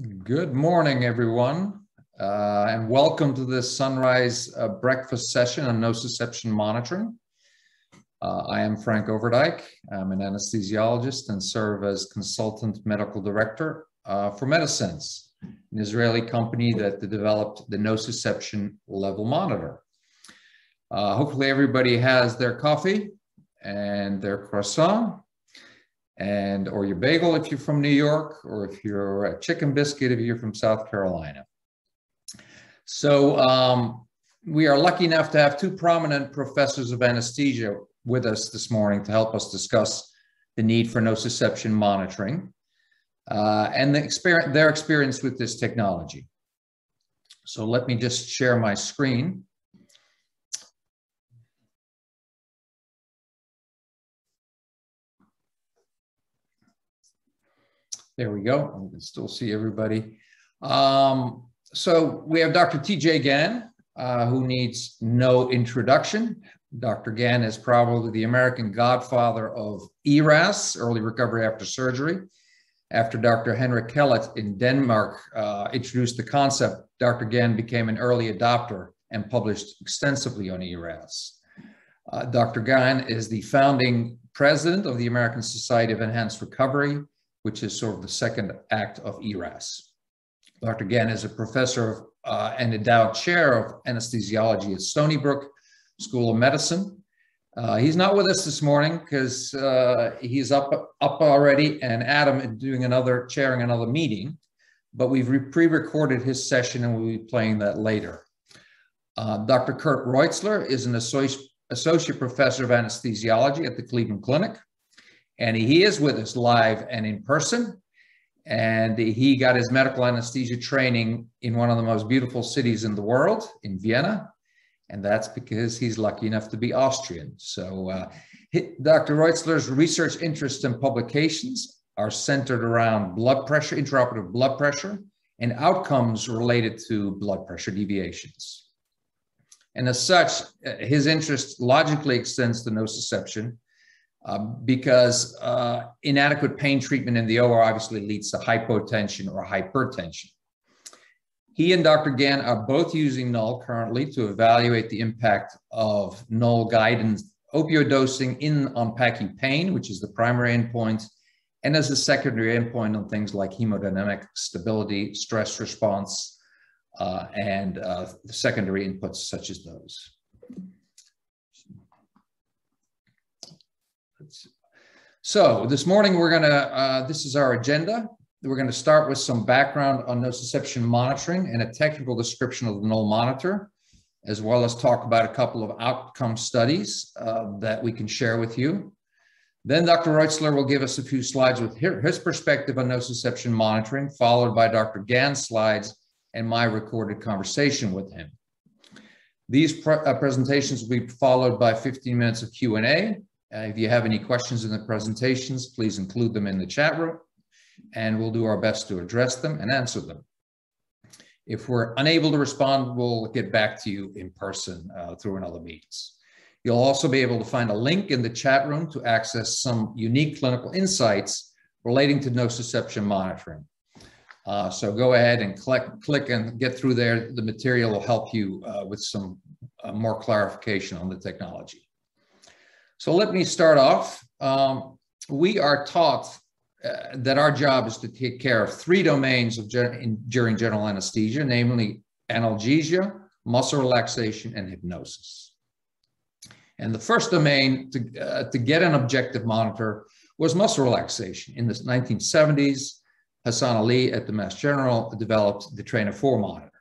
Good morning, everyone, uh, and welcome to this sunrise uh, breakfast session on nociception monitoring. Uh, I am Frank Overdyk. I'm an anesthesiologist and serve as consultant medical director uh, for Medasense, an Israeli company that developed the nociception level monitor. Uh, hopefully everybody has their coffee and their croissant and or your bagel if you're from New York, or if you're a chicken biscuit if you're from South Carolina. So um, we are lucky enough to have two prominent professors of anesthesia with us this morning to help us discuss the need for nociception monitoring uh, and the their experience with this technology. So let me just share my screen. There we go. I can still see everybody. Um, so we have Dr. TJ Gan, uh, who needs no introduction. Dr. Gan is probably the American godfather of ERAS, early recovery after surgery. After Dr. Henrik Kehlet in Denmark uh, introduced the concept, Dr. Gan became an early adopter and published extensively on ERAS. Uh, Dr. Gan is the founding president of the American Society of Enhanced Recovery which is sort of the second act of ERAS. Dr. Gan is a professor of, uh, and endowed chair of anesthesiology at Stony Brook School of Medicine. Uh, he's not with us this morning because uh, he's up up already, and Adam is doing another chairing another meeting. But we've pre-recorded his session, and we'll be playing that later. Uh, Dr. Kurt Ruetzler is an associate associate professor of anesthesiology at the Cleveland Clinic and he is with us live and in person. And he got his medical anesthesia training in one of the most beautiful cities in the world, in Vienna. And that's because he's lucky enough to be Austrian. So uh, Dr. Ruetzler's research interests and publications are centered around blood pressure, intraoperative blood pressure, and outcomes related to blood pressure deviations. And as such, uh, his interest logically extends to nociception, uh, because uh, inadequate pain treatment in the OR obviously leads to hypotension or hypertension. He and Dr. Gan are both using NOL currently to evaluate the impact of NOL guidance opioid dosing in PACU pain, which is the primary endpoint, and as a secondary endpoint on things like hemodynamic stability, stress response, uh, and uh, secondary inputs such as those. So this morning we're going to, uh, this is our agenda. We're going to start with some background on nociception monitoring and a technical description of the NOL monitor, as well as talk about a couple of outcome studies uh, that we can share with you. Then Dr. Ruetzler will give us a few slides with his perspective on nociception monitoring, followed by Dr. Gan's slides and my recorded conversation with him. These pre uh, presentations will be followed by 15 minutes of Q&A, uh, if you have any questions in the presentations, please include them in the chat room and we'll do our best to address them and answer them. If we're unable to respond, we'll get back to you in person uh, through another means. You'll also be able to find a link in the chat room to access some unique clinical insights relating to nociception monitoring. Uh, so go ahead and click, click and get through there. The material will help you uh, with some uh, more clarification on the technology. So let me start off. Um, we are taught uh, that our job is to take care of three domains of gen in, during general anesthesia, namely analgesia, muscle relaxation, and hypnosis. And the first domain to, uh, to get an objective monitor was muscle relaxation. In the 1970s, Hassan Ali at the Mass General developed the train-of-four monitor.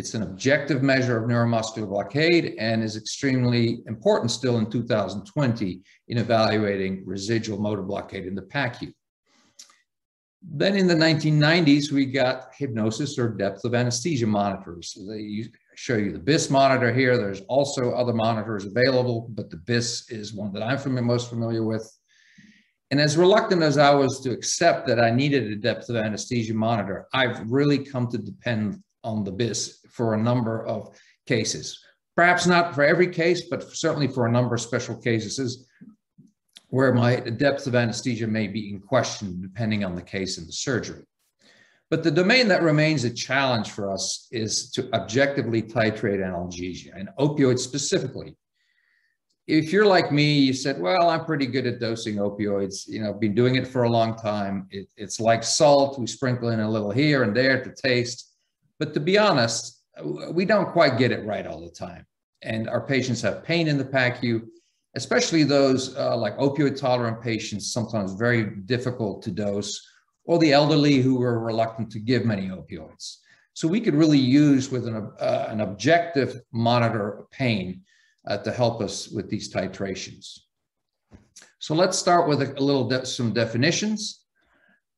It's an objective measure of neuromuscular blockade and is extremely important still in 2020 in evaluating residual motor blockade in the PACU. Then in the 1990s, we got hypnosis or depth of anesthesia monitors. They show you the BIS monitor here. There's also other monitors available, but the BIS is one that I'm most familiar with. And as reluctant as I was to accept that I needed a depth of anesthesia monitor, I've really come to depend on the BIS for a number of cases. Perhaps not for every case, but certainly for a number of special cases where my depth of anesthesia may be in question depending on the case and the surgery. But the domain that remains a challenge for us is to objectively titrate analgesia and opioids specifically. If you're like me, you said, well, I'm pretty good at dosing opioids. You know, been doing it for a long time. It, it's like salt. We sprinkle in a little here and there to taste. But to be honest, we don't quite get it right all the time. And our patients have pain in the PACU, especially those uh, like opioid tolerant patients, sometimes very difficult to dose or the elderly who are reluctant to give many opioids. So we could really use with an, uh, an objective monitor of pain uh, to help us with these titrations. So let's start with a, a little de some definitions.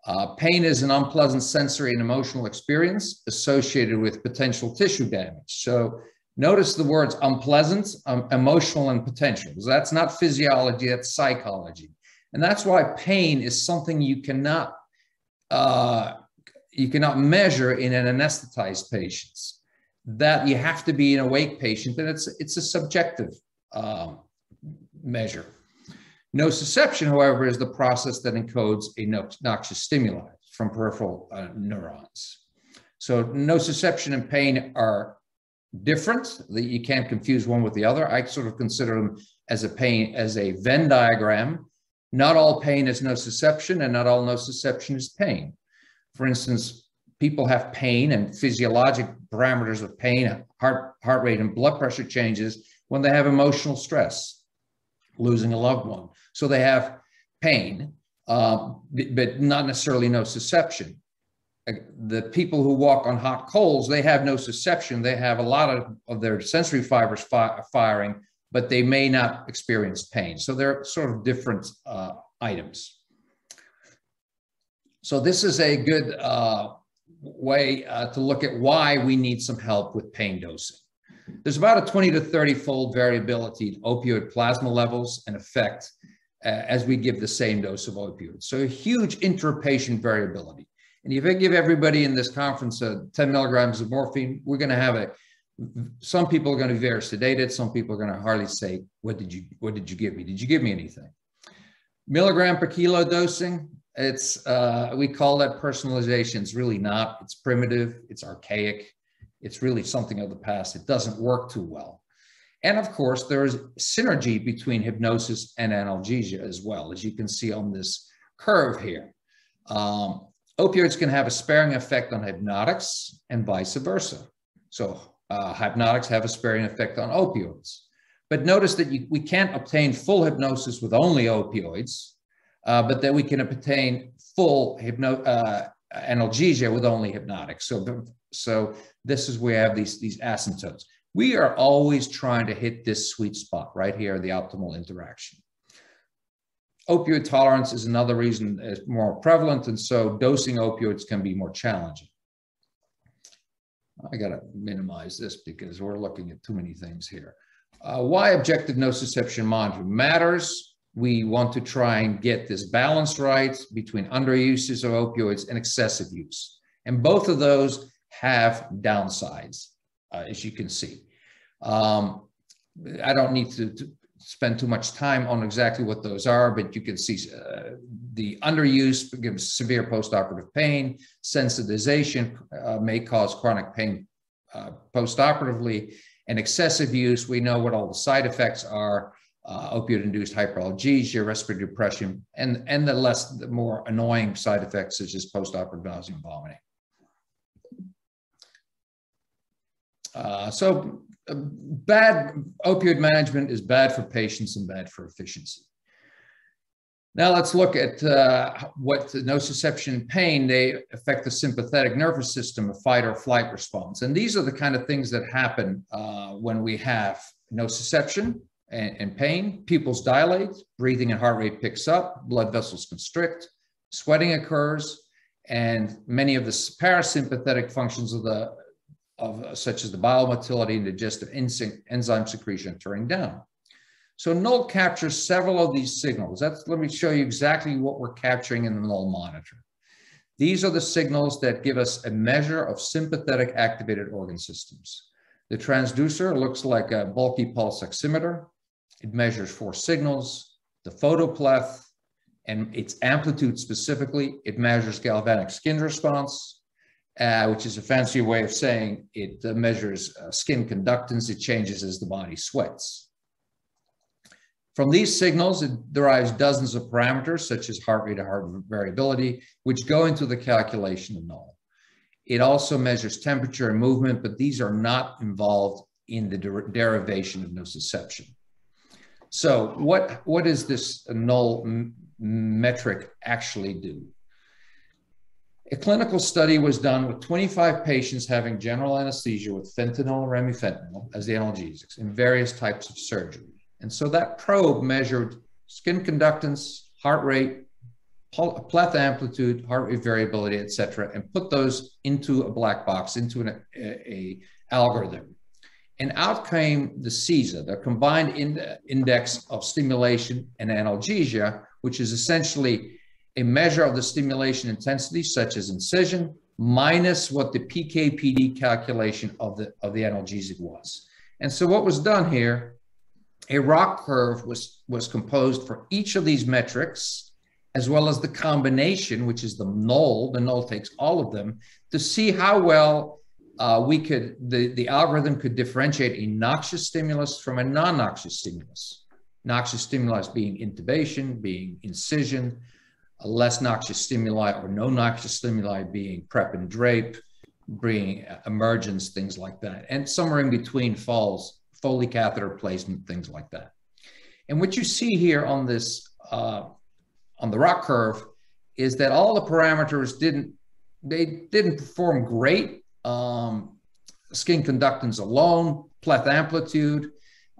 Uh, pain is an unpleasant sensory and emotional experience associated with potential tissue damage. So notice the words unpleasant, um, emotional, and potential. That's not physiology, that's psychology. And that's why pain is something you cannot uh, you cannot measure in an anesthetized patients. That you have to be an awake patient, and it's it's a subjective um, measure. Nociception, however, is the process that encodes a noxious stimuli from peripheral uh, neurons. So nociception and pain are different. That you can't confuse one with the other. I sort of consider them as a pain as a Venn diagram not all pain is nociception and not all nociception is pain. For instance, people have pain and physiologic parameters of pain, heart, heart rate and blood pressure changes when they have emotional stress, losing a loved one. So they have pain, um, but not necessarily no nociception. The people who walk on hot coals, they have no nociception. They have a lot of, of their sensory fibers fi firing, but they may not experience pain. So they're sort of different uh, items. So this is a good uh, way uh, to look at why we need some help with pain dosing. There's about a 20 to 30 fold variability in opioid plasma levels and effect as we give the same dose of opioids. So a huge inter-patient variability. And if I give everybody in this conference uh, 10 milligrams of morphine, we're going to have a some people are going to be very sedated. Some people are going to hardly say, what did you, what did you give me? Did you give me anything? Milligram per kilo dosing, it's, uh, we call that personalization. It's really not, it's primitive, it's archaic. It's really something of the past. It doesn't work too well. And of course, there is synergy between hypnosis and analgesia as well, as you can see on this curve here. Um, opioids can have a sparing effect on hypnotics and vice versa. So uh, hypnotics have a sparing effect on opioids. But notice that you, we can't obtain full hypnosis with only opioids, uh, but that we can obtain full hypno, uh, analgesia with only hypnotics. So, so this is where we have these, these asymptotes. We are always trying to hit this sweet spot right here, the optimal interaction. Opioid tolerance is another reason it's more prevalent, and so dosing opioids can be more challenging. I got to minimize this because we're looking at too many things here. Uh, why objective nociception monitoring matters. We want to try and get this balance right between underuses of opioids and excessive use. And both of those have downsides, uh, as you can see. Um, I don't need to, to, spend too much time on exactly what those are, but you can see uh, the underuse gives severe postoperative pain. Sensitization uh, may cause chronic pain uh, postoperatively. And excessive use, we know what all the side effects are, uh, opioid-induced hyperalgesia, respiratory depression, and, and the less, the more annoying side effects such as postoperative nausea and vomiting. Uh, so uh, bad opioid management is bad for patients and bad for efficiency. Now let's look at uh, what nociception pain, they affect the sympathetic nervous system, a fight or flight response. And these are the kind of things that happen uh, when we have nociception and, and pain. Pupils dilate, breathing and heart rate picks up, blood vessels constrict, sweating occurs, and many of the parasympathetic functions of the of such as the bile motility and digestive enzyme secretion turning down. So NOL captures several of these signals. That's, let me show you exactly what we're capturing in the NOL monitor. These are the signals that give us a measure of sympathetic activated organ systems. The transducer looks like a bulky pulse oximeter. It measures four signals, the photopleth, and its amplitude specifically. It measures galvanic skin response, uh, which is a fancy way of saying it uh, measures uh, skin conductance. It changes as the body sweats. From these signals, it derives dozens of parameters, such as heart rate and heart variability, which go into the calculation of NOL. It also measures temperature and movement, but these are not involved in the der derivation of nociception. So what, what does this NOL metric actually do? A clinical study was done with 25 patients having general anesthesia with fentanyl and remifentanil as the analgesics in various types of surgery. And so that probe measured skin conductance, heart rate, pleth amplitude, heart rate variability, et cetera, and put those into a black box, into an a, a algorithm. And out came the CISA, the combined index of stimulation and analgesia, which is essentially a measure of the stimulation intensity, such as incision, minus what the PKPD calculation of the, of the analgesic was. And so what was done here, a ROC curve was, was composed for each of these metrics, as well as the combination, which is the NOL, the NOL takes all of them, to see how well uh, we could, the, the algorithm could differentiate a noxious stimulus from a non-noxious stimulus. Noxious stimulus being intubation, being incision, less noxious stimuli or no noxious stimuli being prep and drape, being emergence, things like that. And somewhere in between falls Foley catheter placement, things like that. And what you see here on this, uh, on the ROC curve, is that all the parameters didn't, they didn't perform great. Um, skin conductance alone, pleth amplitude,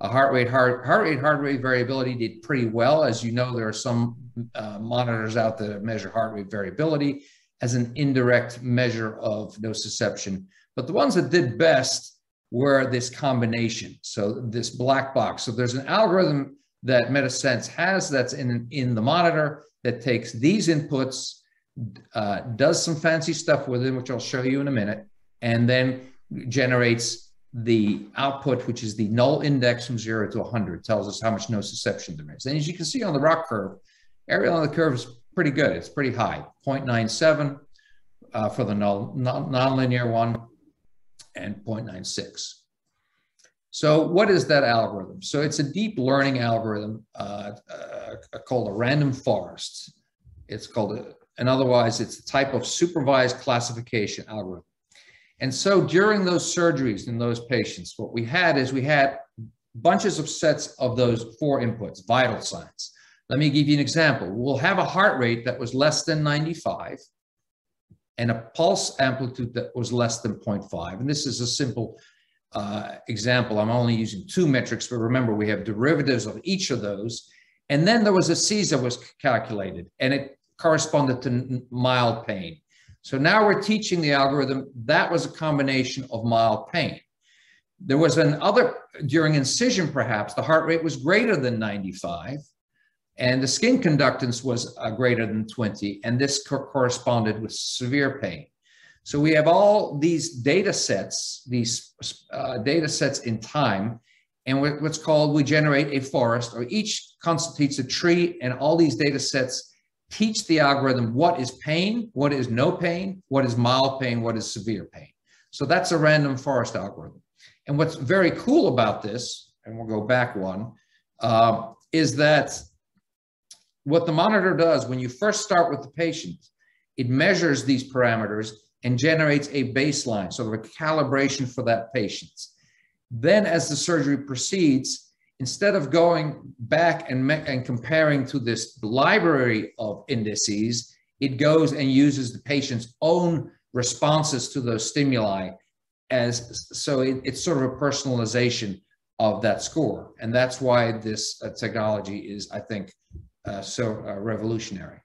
a heart rate, heart, heart rate, heart rate variability did pretty well. As you know, there are some uh, monitors out there that measure heart rate variability as an indirect measure of nociception. But the ones that did best were this combination. So this black box. So there's an algorithm that Medasense has that's in, in the monitor that takes these inputs, uh, does some fancy stuff with it, which I'll show you in a minute, and then generates the output, which is the NOL index from zero to 100, tells us how much nociception there is. And as you can see on the ROC curve, area on the curve is pretty good. It's pretty high, 0.97 uh, for the NOL, non nonlinear one and 0.96. So what is that algorithm? So it's a deep learning algorithm uh, uh, called a random forest. It's called, a, and otherwise it's a type of supervised classification algorithm. And so during those surgeries in those patients, what we had is we had bunches of sets of those four inputs, vital signs. Let me give you an example. We'll have a heart rate that was less than 95 and a pulse amplitude that was less than 0.5. And this is a simple uh, example. I'm only using two metrics, but remember we have derivatives of each of those. And then there was a CISA was calculated and it corresponded to mild pain. So now we're teaching the algorithm that was a combination of mild pain. There was another, during incision perhaps, the heart rate was greater than 95 and the skin conductance was uh, greater than 20, and this co corresponded with severe pain. So we have all these data sets, these uh, data sets in time, and what's called, we generate a forest, or each constitutes a tree, and all these data sets teach the algorithm what is pain, what is no pain, what is mild pain, what is severe pain. So that's a random forest algorithm. And what's very cool about this, and we'll go back one, uh, is that what the monitor does when you first start with the patient, it measures these parameters and generates a baseline, sort of a calibration for that patient. Then as the surgery proceeds, instead of going back and, and comparing to this library of indices, it goes and uses the patient's own responses to those stimuli as so it, it's sort of a personalization of that score. And that's why this uh, technology is, I think, uh, so uh, revolutionary.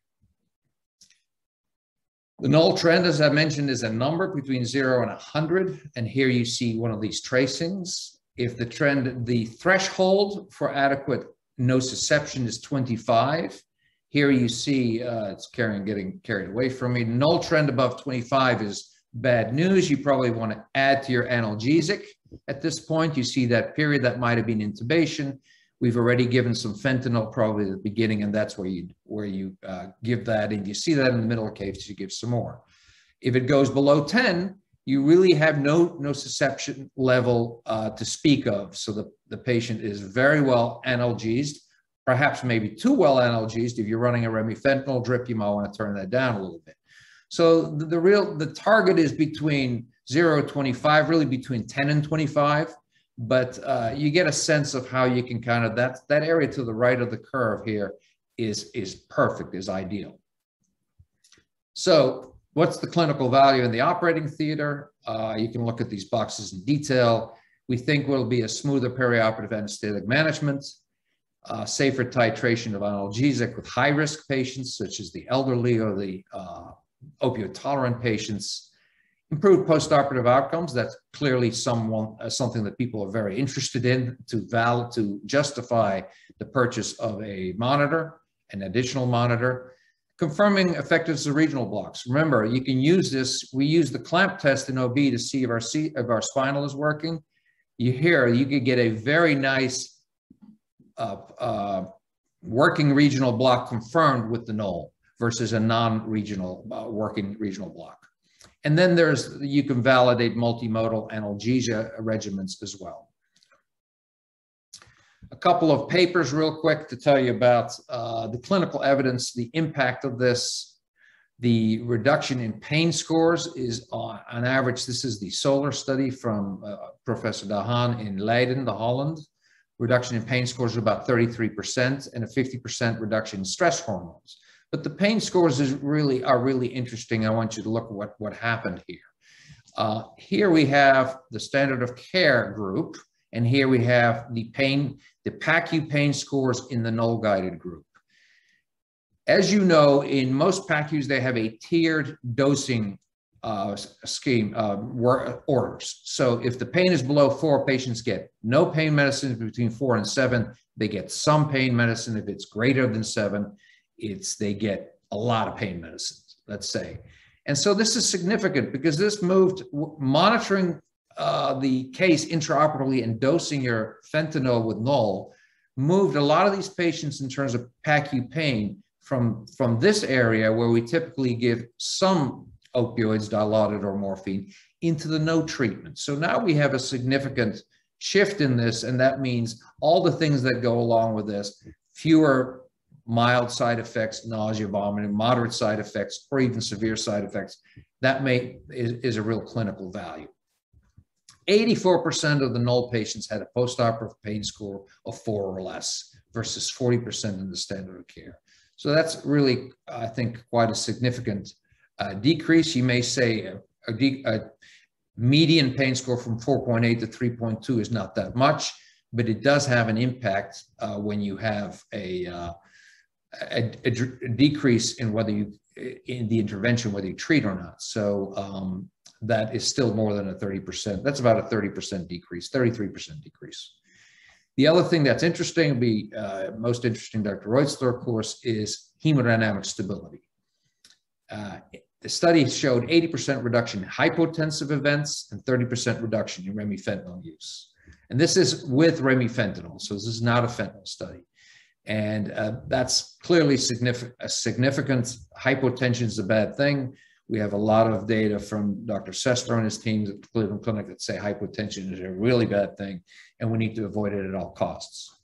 The NOL trend, as I mentioned, is a number between zero and 100. And here you see one of these tracings. If the trend, the threshold for adequate nociception is 25. Here you see uh, it's carrying, getting carried away from me. NOL trend above 25 is bad news. You probably want to add to your analgesic. At this point, you see that period that might have been intubation. We've already given some fentanyl probably at the beginning, and that's where you where you uh, give that, and you see that in the middle of cases, you give some more. If it goes below 10, you really have no nociception level uh, to speak of. So the, the patient is very well analgesed, perhaps maybe too well analgesed. If you're running a remifentanil drip, you might want to turn that down a little bit. So the, the real, the target is between 0 25, really between 10 and 25 but uh, you get a sense of how you can kind of that that area to the right of the curve here is is perfect is ideal so what's the clinical value in the operating theater? Uh, you can look at these boxes in detail. We think will be a smoother perioperative anesthetic management uh, safer titration of analgesic with high risk patients such as the elderly or the uh, opioid tolerant patients. Improved postoperative outcomes, that's clearly someone, uh, something that people are very interested in to valid, to justify the purchase of a monitor, an additional monitor. Confirming effectiveness of regional blocks. Remember, you can use this, we use the clamp test in OB to see if our, C, if our spinal is working. You hear, you could get a very nice uh, uh, working regional block confirmed with the NOL versus a non-regional uh, working regional block. And then there's, you can validate multimodal analgesia regimens as well. A couple of papers real quick to tell you about uh, the clinical evidence, the impact of this. The reduction in pain scores is on, on average, this is the SOLAR study from uh, Professor Dahan in Leiden, the Holland. Reduction in pain scores is about 33% and a 50% reduction in stress hormones. But the pain scores is really are really interesting. I want you to look at what, what happened here. Uh, here we have the standard of care group, and here we have the pain, the PACU pain scores in the NOL guided group. As you know, in most PACUs, they have a tiered dosing uh, scheme uh, orders. So if the pain is below four, patients get no pain medicine between four and seven. They get some pain medicine if it's greater than seven it's they get a lot of pain medicines, let's say. And so this is significant because this moved monitoring uh, the case intraoperatively and dosing your fentanyl with NOL moved a lot of these patients in terms of PACU pain from, from this area where we typically give some opioids, dilaudid or morphine, into the no treatment. So now we have a significant shift in this, and that means all the things that go along with this, fewer mild side effects, nausea, vomiting, moderate side effects, or even severe side effects, that may is, is a real clinical value. 84% of the NOL patients had a postoperative pain score of four or less versus 40% in the standard of care. So that's really, I think, quite a significant uh, decrease. You may say a, a, a median pain score from 4.8 to 3.2 is not that much, but it does have an impact uh, when you have a uh, a, a, decrease in whether you in the intervention whether you treat or not. So um, that is still more than a 30%. That's about a 30% decrease, 33% decrease. The other thing that's interesting, be uh, most interesting, Dr. Ruetzler, of course, is hemodynamic stability. Uh, the study showed 80% reduction in hypotensive events and 30% reduction in remifentanil use. And this is with remifentanil, so this is not a fentanyl study. And uh, that's clearly significant. Significant hypotension is a bad thing. We have a lot of data from Dr. Sessler and his teams at the Cleveland Clinic that say hypotension is a really bad thing, and we need to avoid it at all costs.